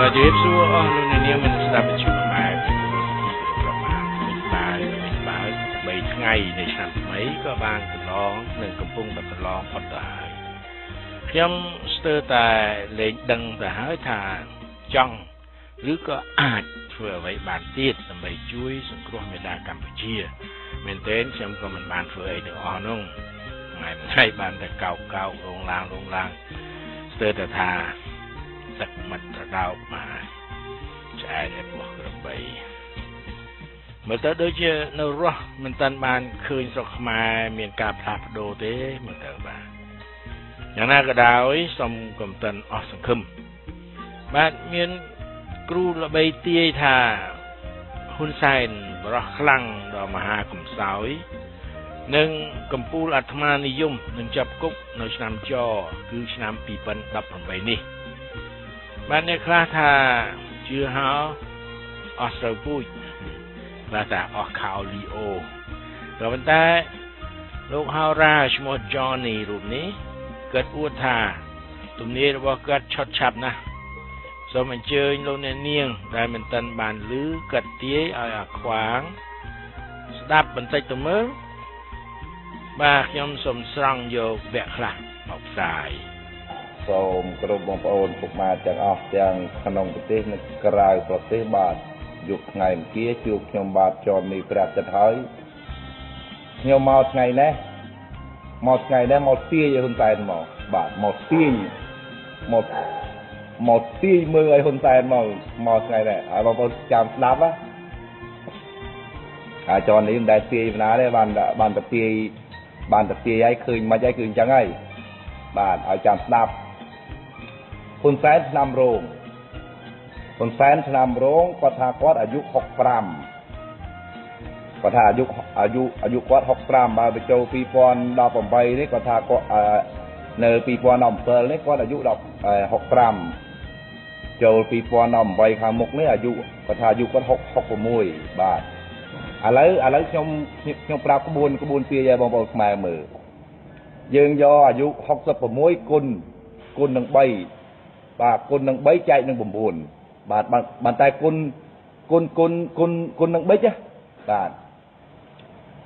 បាទជម្រាបសួរអស់លោកអ្នកនាងមិនស្ដាប់វិទ្យុខ្មែរប្រមាណមិនបាយមិនបាយ3ថ្ងៃនៃឆ្នាំថ្មីក៏បានកន្លងនិងកំពុងតែកន្លងផុតទៅហើយខ្ញុំស្ទើរតែលែងដឹងទៅហើយថាចង់ឬក៏អាចធ្វើអ្វីបានទៀតដើម្បីជួយសង្គ្រោះមេដាកម្ពុជាមែនទែនខ្ញុំក៏មិនបានធ្វើអីទាំងអស់នោះថ្ងៃថ្ងៃបានតែកោកកោករងឡាងរងឡាងស្ទើរតែថា ទឹកមិនត្រដោកមកឆ្អែតឯពោះក្របីមើលទៅដូចជានៅរស់មិនតាន់បានឃើញស្រុកខ្មែរមានការផ្លាស់ប្ដូរទេមើលទៅបាទយ៉ាងណាក៏ដោយសូមកំតិនអស់សង្ឃឹមបាទមានគ្រូល្បីទាយថាហ៊ុនសែនបរោះខ្លាំងដល់មហាកំសោយនិងកម្ពុជាអាត្មានិយមនឹងចាប់គុកនៅឆ្នាំចគឺឆ្នាំ2018នេះ បាទអ្នកខ្លះថាជឿហៅអស់ត្រូវពូជបាទថាអស់ខោលីអូក៏ប៉ុន្តែលោកហៅរ៉ាឈ្មោះ Johnny រូបនេះគាត់អួតថា ទំនាយរបស់គាត់ឆុតឆាប់ណាស់សូមអញ្ជើញលោកអ្នកនាង ដែលមិនទាន់បានឮគាត់ទាយឲ្យអាខ្វាង ស្ដាប់បន្តិចទៅមើលបាទខ្ញុំសូមស្រង់យកវគ្គខ្លះមកផ្សាយ សូមគ្រប់បងប្អូនពុកម៉ែទាំងអស់ទាំងក្នុងប្រទេសនិងក្រៅប្រទេសបាទយុគថ្ងៃអង្គាជួបខ្ញុំបាទចននេះព្រះចិត្តហើយខ្ញុំមកថ្ងៃនេះមកថ្ងៃនេះមកទាយឲ្យហ៊ុនសែនមកបាទមកទាយមកមកទាយមើលឲ្យហ៊ុនសែនមកមកថ្ងៃនេះហើយបងប្អូនចាំស្ដាប់ណាហើយចននេះមិនដែលទាយបណ្ណាទេបានបានទៅទាយបានទៅទាយឲ្យឃើញមិនឲ្យគឺអញ្ចឹងហើយបាទឲ្យចាំស្ដាប់ ហ៊ុនសែនឆ្នាំរោងហ៊ុនសែនឆ្នាំរោងគាត់ថាគាត់អាយុ65គាត់ថាអាយុអាយុអាយុគាត់65បើទៅចូល2018នេះគាត់ថាគាត់នៅ2017នេះគាត់អាយុ65ចូល2018ខាងមុខនេះអាយុគាត់ថាអាយុគាត់66បាទឥឡូវឥឡូវខ្ញុំខ្ញុំប្រាប់ក្បួនក្បួនទាយឲ្យបងប្អូនខ្មែរមើលយើងយកអាយុ66គុណគុណនឹង3 បាទគុណនឹង3ចែកនឹង9បាទបានតែគុណគុណគុណគុណគុណនឹងបិចបាទ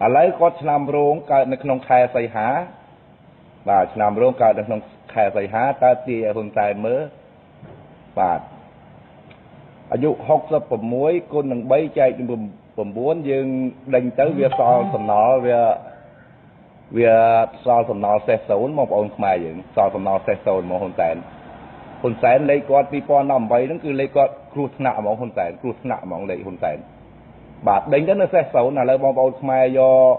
ឥឡូវគាត់ឆ្នាំរោងកើតនៅក្នុងខែសីហាបាទឆ្នាំរោងកើតនៅក្នុងខែសីហាតើទាយឲ្យហ៊ុនសែនមើលបាទអាយុ66គុណនឹង3ចែកនឹង9យើងដេញទៅវាសល់សំណល់វាវាសល់សំណល់សេះសូនបងប្អូនខ្មែរយើងសល់សំណល់សេះសូនមកហ៊ុនសែន ហ៊ុនសែនលេខគាត់2018ហ្នឹងគឺលេខគាត់គ្រោះថ្នាក់ហ្មងហ៊ុនសែនគ្រោះថ្នាក់ហ្មងលេខហ៊ុនសែនបាទដេញទៅនៅសេះសូនឥឡូវបងប្អូនខ្មែរយក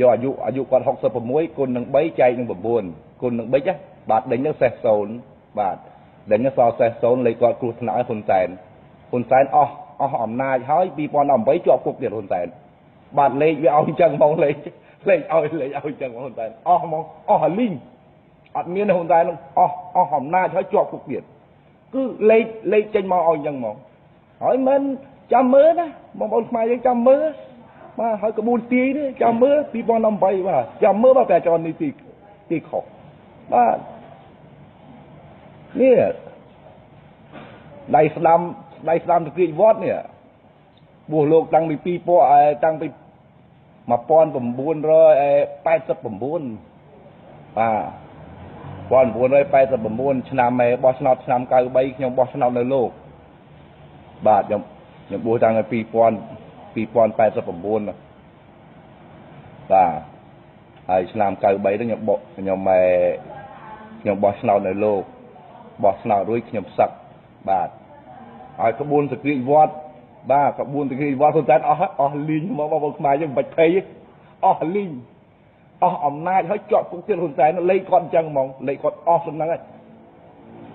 យកអាយុអាយុគាត់66គុណនឹង3ចែកនឹង9គុណនឹង3ណាបាទដេញទៅសេះសូនបាទដេញទៅសល់សេះសូនលេខគាត់គ្រោះថ្នាក់ហ៊ុនសែនហ៊ុនសែនអស់អស់អំណាចហើយ2018ជាប់គុកទៀតហ៊ុនសែនបាទលេខវាឲ្យអញ្ចឹងហ្មងលេខលេខឲ្យលេខឲ្យអញ្ចឹងហ៊ុនសែនអស់ហ្មងអស់ហើយលីង អត់មានហ៊ុនសែននោះអស់អស់អំណាចហើយជាប់គុកទៀតគឺលេខលេខចេញមកឲ្យអញ្ចឹងហ្មងហើយមិនចាំមើលណាបងប្អូនខ្មែរយើងចាំមើលបាទហើយក្បួនទាយនេះចាំមើល2018បាទចាំមើលបាទប្រជាជននេះទីទីខុសបាទនេះដៃស្ដាំដៃស្ដាំទៅគ្រាចវត្តនេះបួសលោកតាំងពី2000តាំងពី1989បាទ 1989ឆ្នាំឯបោះឆ្នោតឆ្នាំ93ខ្ញុំបោះឆ្នោតនៅលោកបាទខ្ញុំខ្ញុំបួសតាំងពី2000 2089បាទហើយឆ្នាំ93ហ្នឹងខ្ញុំបោះខ្ញុំឯខ្ញុំបោះឆ្នោតនៅលោកបោះឆ្នោតរួចខ្ញុំសឹកបាទហើយក្បួនសក្តិវត្តបាទក្បួនសក្តិវត្តគាត់តែអស់អស់លីងមកបងប្អូនខ្មែរយើងមិនបាច់ភ័យអស់លីង អស់អំណាចហើយជាប់គុកទៀតហ៊ុនសែនលេខគាត់អញ្ចឹងហ្មងលេខគាត់អស់សំណឹងហើយ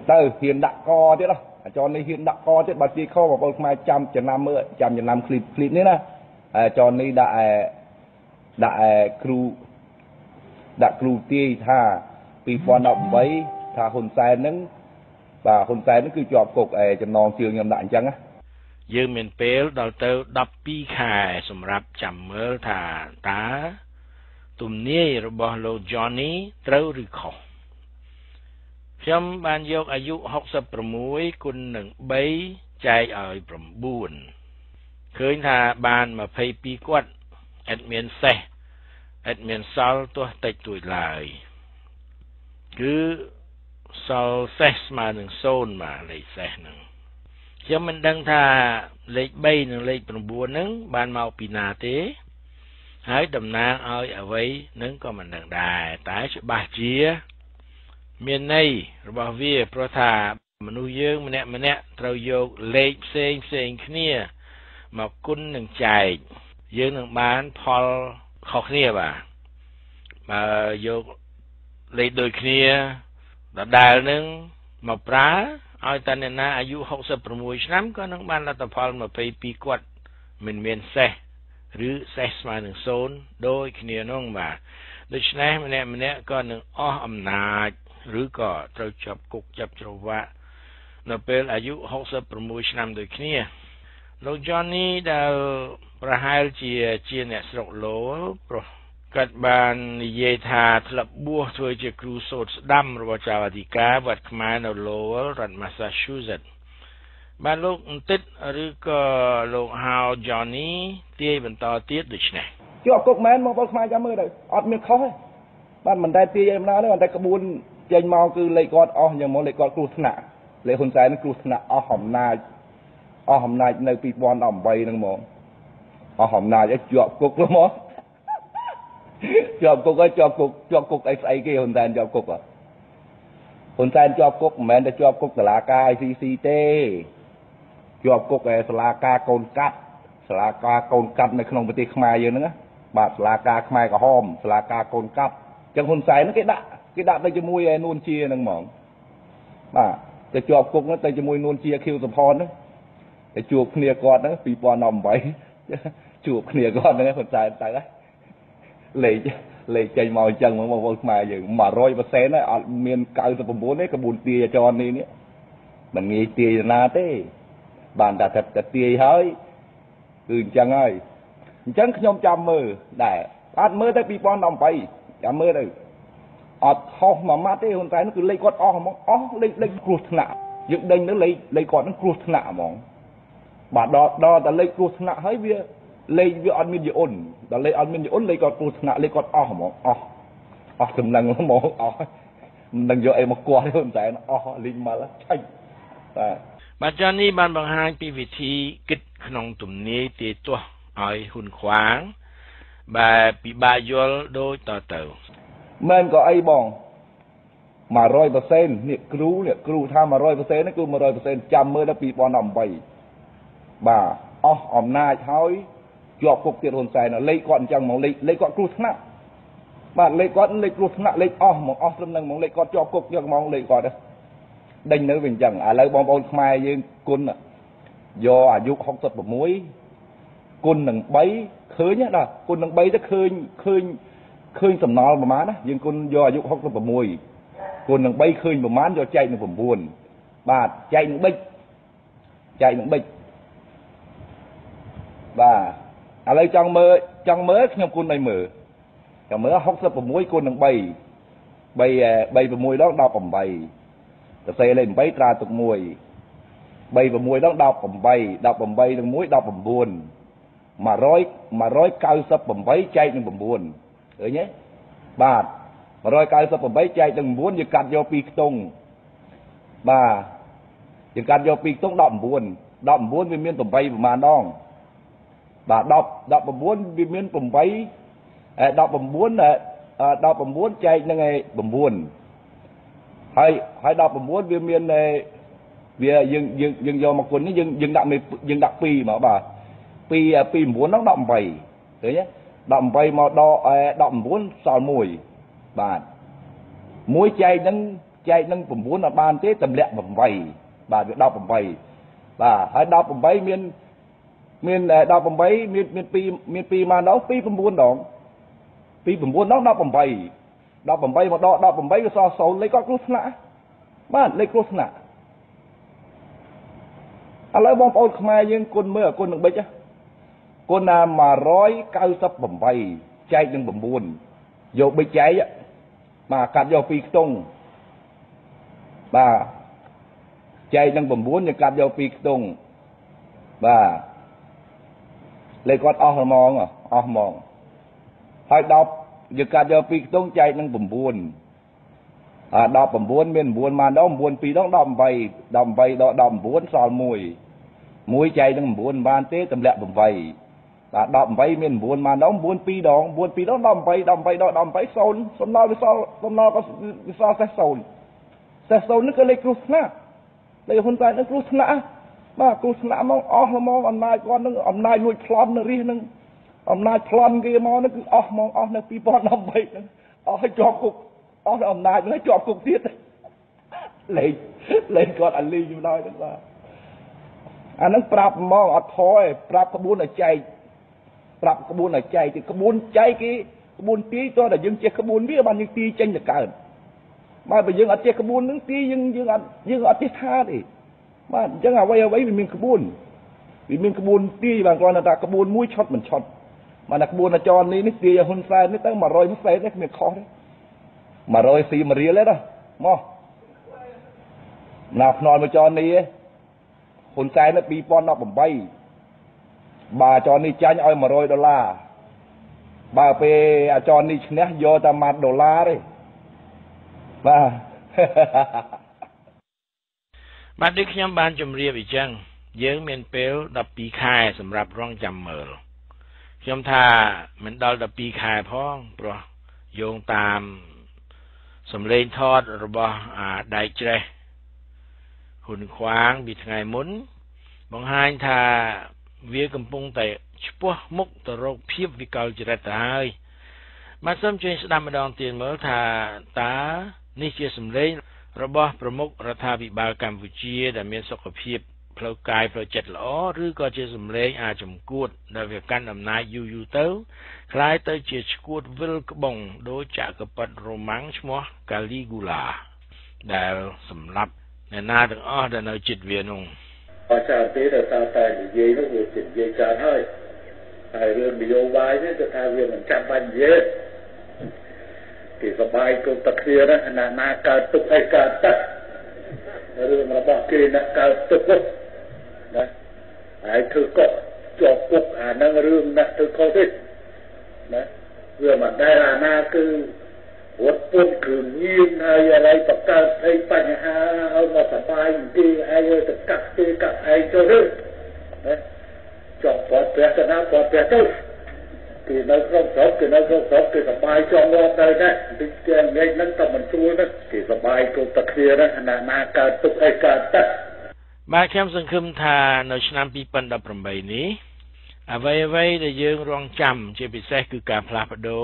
ទៅហ៊ានដាក់កទៀតអាចរនេះហ៊ានដាក់កទៀតបើជាខបងប្អូនខ្មែរចាំចំណាំមើលចាំចំណាំឃ្លីបឃ្លីបនេះណាអាចរនេះដាក់ដាក់គ្រូដាក់គ្រូទាយថា2018ថាហ៊ុនសែនហ្នឹងបាទហ៊ុនសែនហ្នឹងគឺជាប់គុកឯចំណងជើងខ្ញុំដាក់អញ្ចឹងណាយើងមានពេលដល់ទៅ12ខែសម្រាប់ចាំមើលថាតើ ទំនាយរបស់លោក Johnny ត្រូវឬខុសខ្ញុំបានយកអាយុ66គុណនឹង3ចែកឲ្យ9ឃើញថាបាន22គាត់ឥតមានសេះឥតមានសល់ទោះតិចតួចឡើយគឺសល់សេះស្មើនឹង0បាទលេខសេះហ្នឹងខ្ញុំមិនដឹងថាលេខ3និងលេខ9ហ្នឹងបានមកពីណាទេ ហើយតំណាងឲ្យអ្វីនឹងក៏មិនដឹងដែរតែច្បាស់ជា មានន័យរបស់វាព្រោះថាមនុស្សយើងម្នាក់ម្នាក់ត្រូវយកលេខផ្សេងផ្សេងគ្នា មកគុណនឹងចែកយើងនឹងបានផលខុសគ្នាបាទបើយកលេខដូចគ្នាដដែលនឹងមកប្រើឲ្យតអ្នកណាអាយុ66ឆ្នាំក៏នឹងបានលទ្ធផល22គាត់មិនមានសេះ ឬសេះស្មើនឹង0ដូចគ្នានោះបាទដូច្នេះម្នាក់ម្នាក់ក៏នឹងអស់អំណាចឬក៏ត្រូវចាប់គុកចាប់ច្រវាក់នៅពេលអាយុ66ឆ្នាំដូចគ្នាលោក Johnny ដែលប្រហែលជាជាអ្នកស្រុកឡូប្រុសគាត់បាននិយាយថាធ្លាប់បួសធ្វើជាគ្រូសូត្រស្ដាំរបស់ចៅអធិការវត្តខ្មែរនៅ Lowell រដ្ឋ Massachusetts បានលោកបន្តិចឬក៏លោកហៅ Johnny ទាយបន្តទៀតដូចនេះជាប់គុកមែនមកបងខ្មែរចាំមើលទៅអត់មានខុសទេបាទមិនដែលទាយឯណាទេតែក្បួនចេញមកគឺលេខគាត់អស់យ៉ាងមកលេខគាត់គ្រោះថ្នាក់លេខហ៊ុនសែនគ្រោះថ្នាក់អស់អំណាចអស់អំណាចនៅ2018ហ្នឹងហ្មងអស់អំណាចឲ្យជាប់គុកហ្មងជាប់គុកហើយជាប់គុកជាប់គុកអីស្អីគេហ៊ុនសែនជាប់គុកហ៊ុនសែនជាប់គុកមិនមែនតែជាប់គុកសាលាការ ICC ទេ ជាប់គុកឯសាលាការកូនកាត់សាលាការកូនកាត់នៅក្នុងប្រទេសខ្មែរយើងហ្នឹងបាទសាលាការខ្មែរក្រហមសាលាការកូនកាត់អញ្ចឹងហ៊ុនសែនហ្នឹងគេដាក់គេដាក់ទៅជាមួយឯនួនជាហ្នឹងហ្មងបាទទៅជាប់គុកហ្នឹងទៅជាមួយនួនជាខៀវសុផនហ្នឹងទៅជួបគ្នាគាត់ហ្នឹង2018ជួបគ្នាគាត់ហ្នឹងហ៊ុនសែនទៅហើយលេខលេខចេញមកអញ្ចឹងមកបងប្អូនខ្មែរយើង100%ហើយអត់មាន99ទេក្បួនទាយចរនេះនេះមិនងាយទាយណាទេ បានតែតែទាយហើយគឺអញ្ចឹងហើយអញ្ចឹងខ្ញុំចាំមើលដែរអត់មើលទៅ2018ចាំមើលទៅអត់ខុសមួយម៉ាត់ទេហ៊ុនសែនគឺលេខគាត់អស់ហ្មងអស់លេខលេខគ្រោះថ្នាក់យើងដេញទៅលេខលេខគាត់នឹងគ្រោះថ្នាក់ហ្មងបាទដល់ដល់តែលេខគ្រោះថ្នាក់ហើយវាលេខវាអត់មានយអ៊ុនដល់លេខអត់មានយអ៊ុនលេខគាត់គ្រោះថ្នាក់លេខគាត់អស់ហ្មងអស់អស់ចំណឹងហ្មងអស់មិនដឹងយកអីមកគាស់ទេតែអស់លេខមកឆេចបាទ បាទចានេះបានបង្ហាញពីវិធីគិតក្នុងទំនាយទាយទាស់ឲ្យហ៊ុនខ្វាងបែបពិបាកយល់ដូចតទៅមែនក៏អីបង100%នេះគ្រូនេះគ្រូថា100%នេះគឺ100%ចាំមើលដល់2018បាទអស់អំណាចហើយជាប់គុកទៀតហ៊ុនសែនលេខគាត់អញ្ចឹងហ្មងលេខលេខគាត់គ្រោះថ្នាក់បាទលេខគាត់លេខគ្រោះថ្នាក់លេខអស់ហ្មងអស់ត្រឹមហ្នឹងហ្មងលេខគាត់ជាប់គុកយកហ្មងលេខគាត់ ដេញនៅវិញអញ្ចឹងឥឡូវបងប្អូនខ្មែរយើងគុណយកអាយុ66គុណនឹង3ឃើញណាគុណនឹង3ទៅឃើញឃើញឃើញសំណល់ប្រហែលណាយើងគុណយកអាយុ66គុណនឹង3ឃើញប្រហែលយកចែកនឹង9បាទចែកនឹងបិចចែកនឹងបិចបាទឥឡូវចង់មើលចង់មើលខ្ញុំគុណឲ្យមើលចង់មើល66គុណនឹង3 3 3 6ដង18 សរសេរលេខ8ត្រាទុក1 3 6ដង18 18នឹង1 19 100 198ចែកនឹង9ឃើញទេបាទ198ចែកនឹង9យើងកាត់យក2ខ្ទង់បាទយើងកាត់យក2ខ្ទង់19 19វាមាន8ប្រមាណដងបាទ10 19វាមាន8 19 19ចែកនឹងឯ9 ហើយហើយ19វាមានវាយើងយើងយើងយកមកគុណនេះយើងយើងដាក់យើងដាក់2មកបាទ2 2 9ហ្នឹង18ឃើញទេ18មកដក19សល់1បាទមួយចែកនឹងចែកនឹង9អត់បានទេតម្លាក់8បាទវា18បាទហើយ18មានមាន18មានមាន2មាន2មកដង2 9ដង2 9ដង18 18មកដក18វាសល់0លេខគាត់គ្រោះថ្នាក់បាទលេខគ្រោះថ្នាក់ឥឡូវបងប្អូនខ្មែរយើងគុណមើលគុណនឹងបិចណាគុណណា198ចែកនឹង9យកបិចចែកមកកាត់យក2ខ្ទង់បាទចែកនឹង9យើងកាត់យក2ខ្ទង់បាទលេខគាត់អស់ហ្មងអស់ហ្មងហើយ10 យើងកាត់យក2ខ្ទង់ចែកនឹង9អា19មាន9មកដង9 2ដង18 18ដក19សល់1 1ចែកនឹង9មិនបានទេទម្លាក់8បាទ18មាន9មកដង9 2ដង9 2ដង18 18ដក18 0សំណល់វាសល់សំណល់ក៏វាសល់សេះ0សេះ0នេះគឺលេខគ្រោះថ្នាក់លេខហ៊ុនសែននឹងគ្រោះថ្នាក់បាទគ្រោះថ្នាក់មកអស់ហ្មងអំណាចគាត់នឹងអំណាចលួចប្លន់នៅរាជនឹង អំណាចប្លន់គេមកនឹងគឺអស់ហ្មងអស់នៅ2013នឹងអស់ឲ្យជាប់គុកអស់អំណាចនឹងជាប់គុកទៀតលេខលេខគាត់អាលីជំដោយទៅបាទអានឹងប្រាប់ហ្មងអត់ធរឯងប្រាប់ក្បួនឲ្យចែកប្រាប់ក្បួនឲ្យចែកទីក្បួនចែកគេក្បួនទីតើតែយើងចេះក្បួនវាបានយើងទីចេញទៅកើតបាទបើយើងអត់ចេះក្បួននឹងទីយើងយើងអត់យើងអត់ចេះថាទេបាទអញ្ចឹងអ្វីអ្វីវាមានក្បួនវាមានក្បួនទីបាទគ្រាន់តែថាក្បួនមួយឆុតមិនឆុត បាទតែក្បួនអាចរនេះនេះទាហ៊ុនសែននេះទៅ100ផ្សេងនេះគ្មានខុសទេ100ស៊ីមរៀលទេណាមកណាភ្នល់មួយចរនេះហ៊ុនសែន2018បាទចរនេះចាញ់ឲ្យ100ដុល្លារបើពេលអាចរនេះឈ្នះយកតែ1ដុល្លារទេបាទបាទដូចខ្ញុំបានជម្រាបអញ្ចឹងយើងមានពេល12ខែសម្រាប់រងចាំមើល ខ្ញុំថាមិនដល់12ខែផងព្រោះយោងតាមសំឡេងថតរបស់អាដែកច្រេះហ៊ុនខ្វាងពីថ្ងៃមុន បង្ហាញថាវាកំពុងតែឆ្ពោះមុខទៅរកភាពវិកលចរិតទៅហើយបាទសូមជួយស្ដាប់ម្ដងទៀតមើលថាតើនេះជាសំឡេងរបស់ប្រមុខរដ្ឋាភិបាលកម្ពុជាដែលមានសុខភាព ផ្លូវកាយផ្លូវចិត្តល្អឬក៏ជាសម្លេងអាចចំគួតដែលវាកាន់អំណាចយូរយូរទៅคล้ายទៅជាឈួតវិលក្បងដោយចក្រពត្តិរ៉ូម៉ាំងឈ្មោះកាលីហ្គូឡាដែលសម្លាប់អ្នកណាទាំងអស់ដែលនៅជិតវានោះអត់ចាំទេដល់តែតែនិយាយនោះវានិយាយកើតហើយហើយរឿងនយោបាយនេះគឺថាវាមិនចាំបាច់និយាយគេសបាយគ្រប់តែគ្នាណាណាណាកើតទុកអីកើតទឹករឿងរបស់គេណាកើតទុក ណាហើយធ្វើកុកជាប់គុកអានឹងរឿងណាធ្វើខុសទេណាវាមិនដែលអាណាគឺវត្តពុនគឺញៀនហើយអ្វីបកើតអីបញ្ហាឲ្យមកសបាយទីឯងទៅកាត់ទេកាត់ឯងទៅឬណាចង់បត់ព្រះទៅណាបត់ព្រះទៅគេនៅក្នុងស្រុកគេនៅក្នុងស្រុកគេសបាយចង់មកទៅណាទីទាំងញែកហ្នឹងតែមិនស្រួលណាគេសបាយគ្រប់តែគ្នាណាណាណាកើតទុកអីកើតទឹក បាទខ្ញុំសង្ឃឹមថានៅឆ្នាំ2018នេះអ្វីអ្វីដែលយើងរងចាំជាពិសេសគឺការផ្លាស់ប្ដូ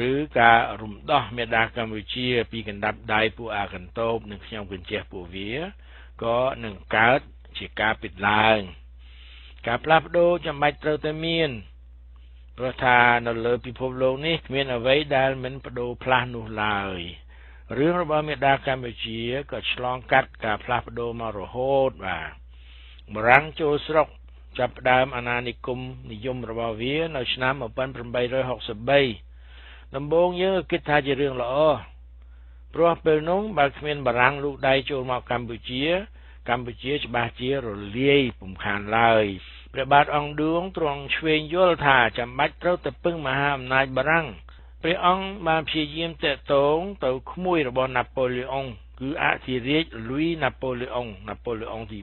រឬការរំដោះមេដាកម្ពុជា ពីកណ្ដាប់ដៃពួកអាកន្តោបនិងខ្ញុំកញ្ជះពួកវាក៏នឹងកើតជាការពិតឡើងការផ្លាស់ប្ដូរចាំបាច់ត្រូវតែមានព្រោះថានៅលើពិភពលោកនេះគ្មានអ្វីដែលមិនបដូរផ្លាស់នោះឡើយ រឿងរបស់មេដាកម្ពុជាក៏ឆ្លងកាត់ការផ្លាស់ប្ដូរមករហូតបាទបរាំងចូលស្រុកចាប់ផ្ដើមអាណានិគមនិយមរបស់វា នៅឆ្នាំ1863ដំបូងយើងគិតថាជារឿងល្អព្រោះពេលនោះបើគ្មានបារាំងលូកដៃចូលមកកម្ពុជា កម្ពុជាច្បាស់ជារលាយពុំខានឡើយព្រះបាទអង្គឌួងទ្រង់ឆ្វេងយល់ថាចាំបាច់ត្រូវតែពឹងមហាអំណាចបារាំង ព្រះអង្គបានព្យាយាមតាក់ទងទៅក្មួយរបស់ណាប៉ូលីអុងគឺអធិរាជលុយណាប៉ូលីអុងណាប៉ូលីអុងទី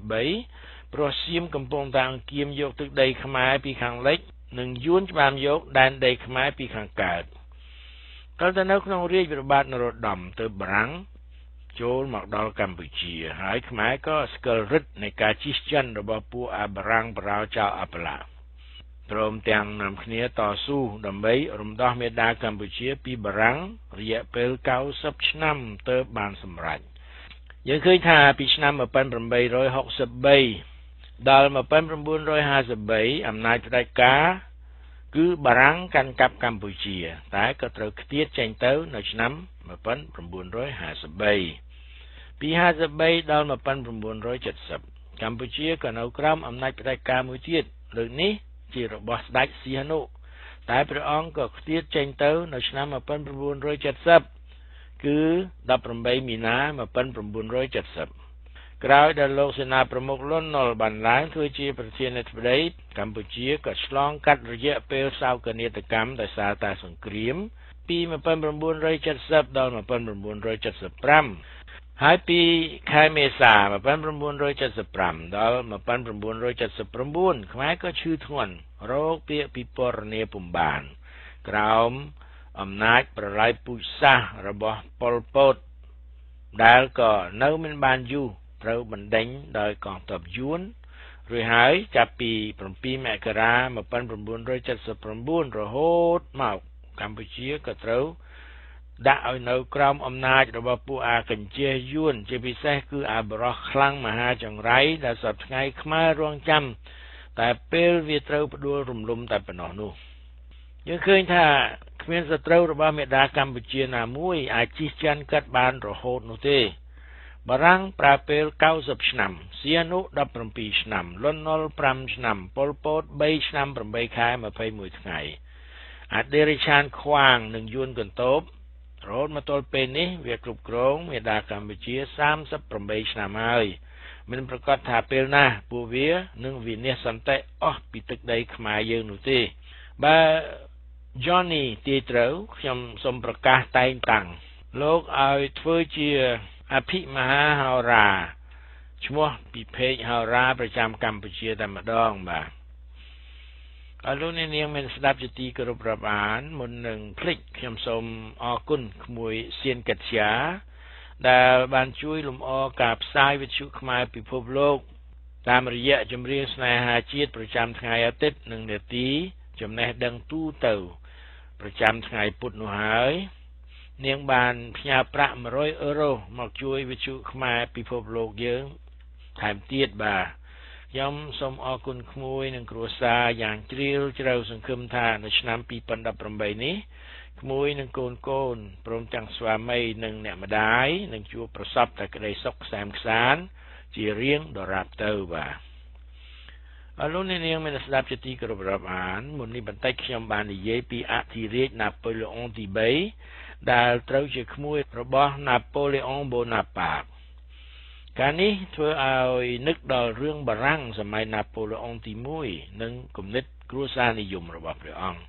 3ព្រោះសៀមកំពុងតែអង្គាមយកទឹកដីខ្មែរពីខាងលិចនិងយួនច្បាមយកដែនដីខ្មែរពីខាងកើតក៏ទៅនៅក្នុងរាជព្រះបាទនរោត្តមទៅបារាំងចូលមកដល់កម្ពុជា ហើយខ្មែរក៏ស្គាល់រិទ្ធនៃការជិះចិនរបស់ពួកអាបារាំងបរោចៅអបឡា ព្រមទាំងនាំគ្នាតស៊ូដើម្បីរំដោះមេដាកម្ពុជាពីបារាំងរយៈពេល90ឆ្នាំទើបបានសម្រេចយើងឃើញថាពីឆ្នាំ1863ដល់1953អំណាចផ្ដាច់ការគឺបារាំងកាន់កាប់កម្ពុជា តែក៏ត្រូវខ្ទាតចេញទៅនៅឆ្នាំ1953ពី53ដល់1970កម្ពុជាក៏នៅក្រោមអំណាចផ្ដាច់ការមួយទៀតលើកនេះ ជារបស់ស្ដេចសីហនុតែព្រះអង្គក៏ខ្ទាតចេញទៅ នៅឆ្នាំ1970គឺ18មីនា1970ក្រោយដែលលោកសេនាប្រមុខលន់នល់បានឡើងធ្វើជាប្រធានាធិបតីកម្ពុជាក៏ឆ្លងកាត់រយៈពេលសោកនាដកម្មដោយសារតែសង្គ្រាមពី1970ដល់1975 ហើយពីខែមេសា1975ដល់1979ខ្មែរក៏ឈឺធ្ងន់រោគពាក្យពិពណ៌នាពុំបាន ក្រោមអំណាចប្រឡាយពូជសាសរបស់ប៉ុលពត ដែលក៏នៅមិនបានយូរត្រូវបណ្ដេញដោយកងទ័ពយួនរួចហើយចាប់ពី7មករា1979រហូតមកកម្ពុជាក៏ត្រូវ ដាក់ឲ្យនៅក្រោមអំណាចរបស់ពួកអាកញ្ជះយួនជាពិសេសគឺអាបរោះខ្លាំងមហាចង្រៃដែលសពថ្ងៃខ្មែររងចាំតែពេលវាត្រូវផ្ដួលរំលំតែប៉ុណ្ណោះនោះយើងឃើញថាគ្មានសត្រូវរបស់មេដាកម្ពុជាណាមួយអាចជិះជាន់កាត់បានរហូតនោះទេបារាំងប្រើពេល90ឆ្នាំសៀនុ17ឆ្នាំលន់នល់5ឆ្នាំប៉ុលពត3ឆ្នាំ8ខែ21ថ្ងៃអដេរិឆានខ្វាងនិងយួនកន្តោប រហូតមកទល់ពេលនេះវាគ្រប់គ្រងមេដាកម្ពុជា38ឆ្នាំហើយមិនប្រកាសថាពេលណាពួកវានឹងវិនិច្ឆ័យសន្តិអស់ពីទឹកដីខ្មែរយើងនោះទេបើ Johnny ទីត្រូវខ្ញុំសូមប្រកាសតែងតាំងលោកឲ្យធ្វើជាអភិមហាហោរាឈ្មោះពីពេកហោរាប្រចាំកម្ពុជាតែម្ដងបាទ អរលោកអ្នកនាងមានស្ដាប់ជាទីគោរពរាប់អាន មុននឹងភ្លេចខ្ញុំសូមអរគុណក្មួយសៀនកត្យាដែលបានជួយលំអការផ្សាយវិទ្យុខ្មែរពិភពលោក តាមរយៈចម្រៀងស្នេហាជាតិប្រចាំថ្ងៃអាទិត្យនិងនាទី ចំណេះដឹងទូទៅ ប្រចាំថ្ងៃពុធនោះហើយ នាងបានផ្ញើប្រាក់100អឺរ៉ូមកជួយវិទ្យុខ្មែរពិភពលោកយើងថែមទៀតបាទ ខ្ញុំសូមអរគុណក្មួយនិងគ្រួសារយ៉ាងជ្រាលជ្រៅសង្ឃឹមថានៅឆ្នាំ2018នេះក្មួយនិងកូនកូនព្រមទាំងស្វាមីនិងអ្នកម្ដាយនឹងជួបប្រសពតែក្តីសុខខ្សែមខ្សានជារៀងដរាបទៅបាទអរលោកអ្នកនាងមានស្ដាប់ជាទីគោរពរាប់អានមុននេះបន្តិចខ្ញុំបាននិយាយពីអធិរាជណាប៉ូឡេអុងទី3ដែលត្រូវជាក្មួយរបស់ណាប៉ូឡេអុងបូណាប៉ាត ការនេះធ្វើឲ្យនឹកដល់រឿងបារាំងសម័យណាប៉ូឡេអុងទី1និងគំនិតគ្រួសារនិយមរបស់ព្រះអង្គ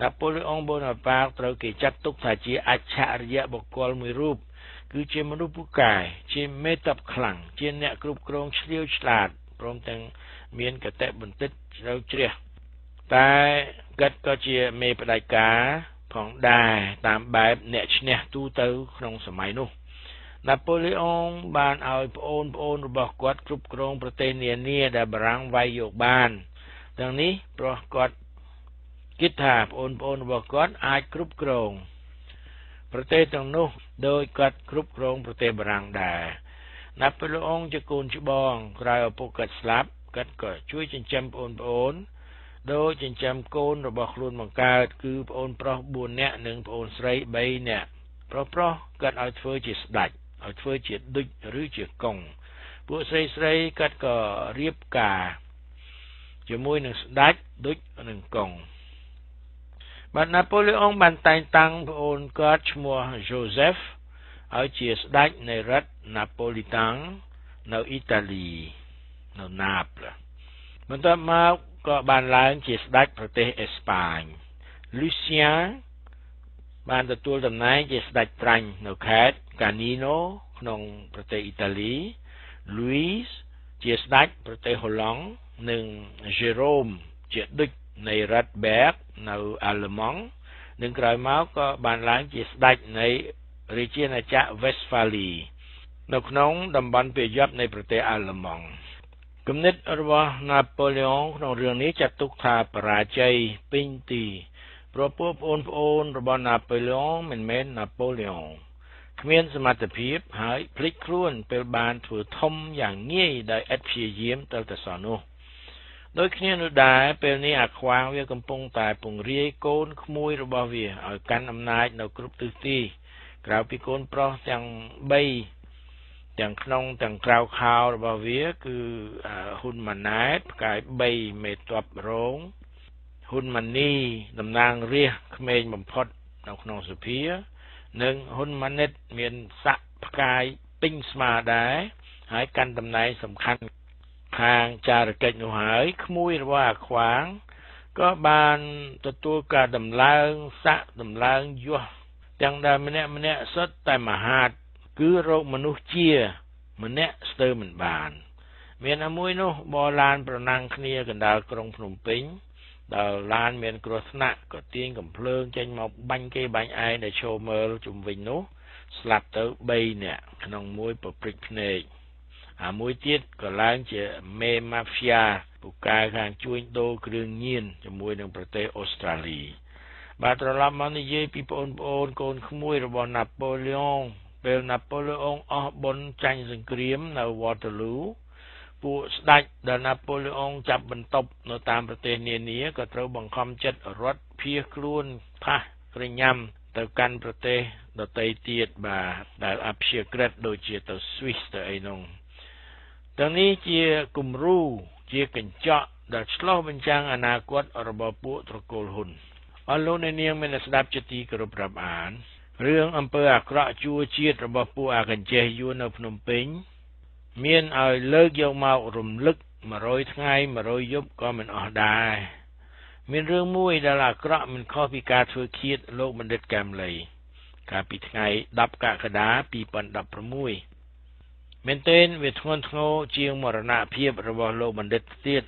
ណាប៉ូឡេអុងបូណាប៉ាតត្រូវគេចាត់ទុកថាជាអច្ឆរិយបុគ្គលមួយរូបគឺជាមនុស្សពូកែជាមេតបខ្លាំងជាអ្នកគ្រប់គ្រងឆ្លៀវឆ្លាតព្រមទាំងមានកតេបន្តិចជ្រៅជ្រះតែគាត់ក៏ជាមេបដិការផងដែរតាមបែបអ្នកឈ្នះទូទៅក្នុងសម័យនោះ ណាប៉ូឡេអុងបានឲ្យប្អូនប្អូនរបស់គាត់គ្រប់គ្រងប្រទេសនានាដែលបារាំងវាយយកបានទាំងនេះព្រោះគាត់គិតថាប្អូនប្អូនរបស់គាត់អាចគ្រប់គ្រងប្រទេសទាំងនោះដោយគាត់គ្រប់គ្រងប្រទេសបារាំងដែរណាប៉ូឡេអុងជាកូនច្បងក្រោយឪពុកគាត់ស្លាប់គាត់ក៏ជួយចិញ្ចឹមប្អូនប្អូនដោយចិញ្ចឹមកូនរបស់ខ្លួនបង្កើតគឺប្អូនប្រុស4នាក់និងប្អូនស្រី3នាក់ប្រុសប្រុសគាត់ឲ្យធ្វើជាស្ដេច ឲ្យធ្វើជាឌុចឬជាកុងពួកស្រីស្រីគាត់ក៏រៀបការជាមួយនឹងស្ដេចឌុចនិងកុងបាទណាប៉ូឡេអុងបានតែងតាំងប្អូនគាត់ឈ្មោះ Joseph ឲ្យជាស្ដេចនៃរដ្ឋណាប៉ូលីតាំងនៅអ៊ីតាលីនៅណាប្លបន្ទាប់មកក៏បានឡើងជាស្ដេចប្រទេសអេស្ប៉ាញ Lucien បានទទួលតំណែងជាស្ដេចត្រាញ់នៅខេត្ត Canino ក្នុងប្រទេសអ៊ីតាលី Louis ជាស្ដេចប្រទេសហូឡង់និង Jerome ជាឌុចនៃរដ្ឋ Berg នៅអាល្លឺម៉ង់និងក្រោយមកក៏បានឡើងជាស្ដេចនៃរាជាណាចក្រ Westphalia នៅក្នុងតំបន់ពាយ័ព្យនៃប្រទេសអាល្លឺម៉ង់គំនិតរបស់ណាប៉ូឡេអុងក្នុងរឿងនេះចាត់ទុកថាបរាជ័យពេញទី ព្រោះពួកប្អូនប្អូនរបស់ណាប៉ូឡេអុងមិនមែនណាប៉ូឡេអុងគ្មានសមត្ថភាពហើយភ្លេចខ្លួនពេលបានធ្វើធំយ៉ាងងាយដោយឥតព្យាយាមទៅតែសោះនោះដូចគ្នានោះដែរពេលនេះអាខ្វាងវាកំពុងតែពង្រាយកូនក្មួយរបស់វាឲ្យកាន់អំណាចនៅគ្រប់ទិសទីក្រៅពីកូនប្រុសទាំង3ទាំងក្នុងទាំងក្រៅខោរបស់វាគឺហ៊ុនម៉ាណែតផ្កាយ3មេតបរង ហ៊ុនម៉ានីតំណាងរាជក្មេងបំផុតនៅក្នុងសភា និងហ៊ុនម៉ាណិតមានស័កផ្កាយពេញស្មាដែរហើយកាន់តំណែងសំខាន់ខាងចារកិច្ចនោះហើយក្មួយរបស់អាខ្វាងក៏បានទទួលការដំឡើងស័កដំឡើងយសទាំងដែលម្នាក់ម្នាក់សុទ្ធតែមហាតគឺរោគមនុស្សជា ម្នាក់ស្ទើរមិនបាន មានមួយនោះបរឡានប្រណាំងគ្នាកណ្ដាលក្រុងភ្នំពេញ ដល់ឡានមានគ្រោះថ្នាក់ក៏ទាញកំភ្លើងចេញមកបាញ់គេបាញ់ឯងដែលឈរមើលជុំវិញនោះស្លាប់ទៅ3នាក់ក្នុងមួយប្រព្រឹត្តភ្នែកអាមួយទៀតក៏ឡើងជាមេម៉ាហ្វ្យាពូកែខាងជួញដូរគ្រឿងញៀនជាមួយនឹងប្រទេសអូស្ត្រាលីបាទត្រឡប់មកនិយាយពីបងប្អូនកូនក្មួយរបស់ណាប៉ូឡេអុងពេលណាប៉ូឡេអុងអស់បុណ្យចាញ់សង្គ្រាមនៅ Waterloo ពួកស្ដេចដែលណាប៉ូឡេអុងចាប់បន្ទប់នៅតាមប្រទេសនានាក៏ត្រូវបង្ខំចិត្តរត់ភៀសខ្លួនផាសក្រញ៉ាំទៅកាន់ប្រទេសដទៃទៀតបាទដែលអព្យាក្រឹតដូចជាទៅ Swiss ទៅអីនោះទាំងនេះជាគំរូជាកញ្ចក់ដែលឆ្លុះបញ្ចាំងអនាគតរបស់ពួកត្រកូលហ៊ុនអស់លោកអ្នកនាងមានស្ដាប់ជាទីគោរពរាប់អានរឿងអំពើអាក្រក់ជួជាតិរបស់ពួកអាកញ្ចេះយួននៅភ្នំពេញ មានឲ្យលើកយកមករំលឹក100ថ្ងៃ100យប់ក៏មិនអស់ដែរមានរឿងមួយដែលអាក្រក់មិនខុសពីការធ្វើឃាតលោកបណ្ឌិតកែមលីកាលពីថ្ងៃ10កក្កដា2016មែនទែនវាធ្ងន់ធ្ងរជាងមរណភាពរបស់លោកបណ្ឌិតទៀត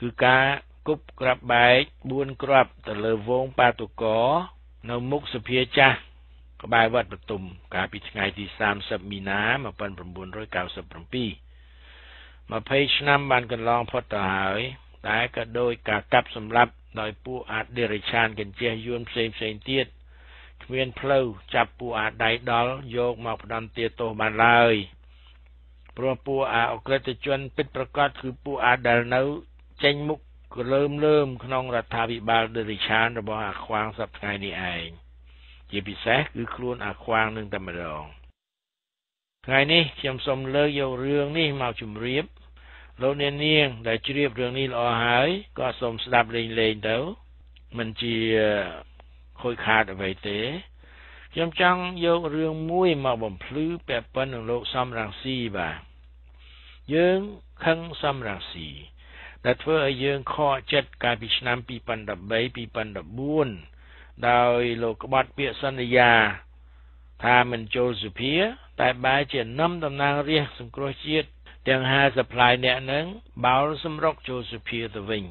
គឺការគប់ក្រាប់បែក4គ្រាប់ទៅលើវងបាតុកោនៅមុខសភាចាស់ ក្បែរវត្តបទុមកាលពីថ្ងៃទី30មីនា1997 20ឆ្នាំបានកន្លងផុតទៅហើយតែក៏ដោយការកាប់សម្លាប់ដោយពួកអាដេរិឆានកញ្ជះយួនផ្សេងផ្សេងទៀតគ្មានផ្លូវចាប់ពួកអាដៃដល់យកមកផ្ដន់ទាទោសបានឡើយព្រោះពួកអាអក្រិតជនពិតប្រកបគឺពួកអាដែលនៅចេញមុខកលើមលើមក្នុងរដ្ឋាភិបាលដេរិឆានរបស់អាខ្វាងសប្តាហ៍នេះឯង ជាពិសេសគឺខ្លួនអាខ្វាងនឹងតែម្ដងថ្ងៃនេះខ្ញុំសូមលើកយករឿងនេះមកជម្រាបលោកអ្នកនាងដែលជ្រាបរឿងនេះល្អហើយក៏សូមស្ដាប់លេងលេងទៅមិនជាខូចខាតអ្វីទេខ្ញុំចង់យករឿងមួយមកបំភ្លឺពាក់ព័ន្ធនឹងលោកសំរងស៊ីបាទយើងខឹងសំរងស៊ីដែលធ្វើឲ្យយើងខកចិត្តកាលពីឆ្នាំ2013 2014 ដោយលោកក្បត់ពាក្យសន្យា ថាមិនចូលសភាតែបែរជានាំតំណាងរាស្ត្រសង្គ្រោះជាតិទាំង50ផ្លាយអ្នកនឹងបោលសម្រុកចូលសភាទៅវិញ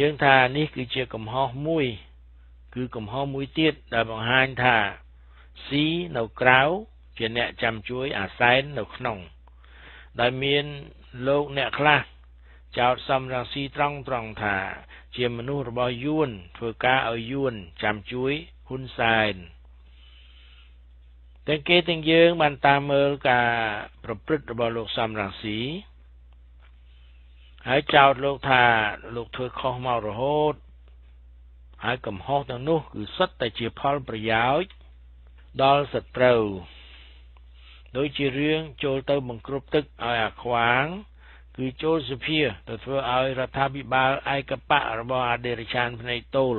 យើងថានេះគឺជាកំហុសមួយ គឺកំហុសមួយទៀតដែលបង្ហាញថាស៊ីនៅក្រៅជាអ្នកចាំជួយអាសែននៅក្នុង ដែលមានលោកអ្នកខ្លះចោតសំរងស៊ីត្រង់ត្រង់ថា ជាមនុស្សរបស់យួន ធ្វើការឲ្យយួន ចាំជួយហ៊ុនសែនតែគេទាំងយើងបានតាមមើលការប្រព្រឹត្តរបស់លោកសំរងស៊ីហើយចោតលោកថាលោកធ្វើខុសមករហូតហើយកំហុសទាំងនោះគឺសុទ្ធតែជាផលប្រយោជន៍ដល់សត្រូវដូចជារឿងចូលទៅបង្ក្រប់ទឹកឲ្យអាខ្វាង គឺចូលសភាទៅធ្វើឲ្យរដ្ឋាភិបាលឯកបៈរបស់អដេរឆានភ្នែកតូល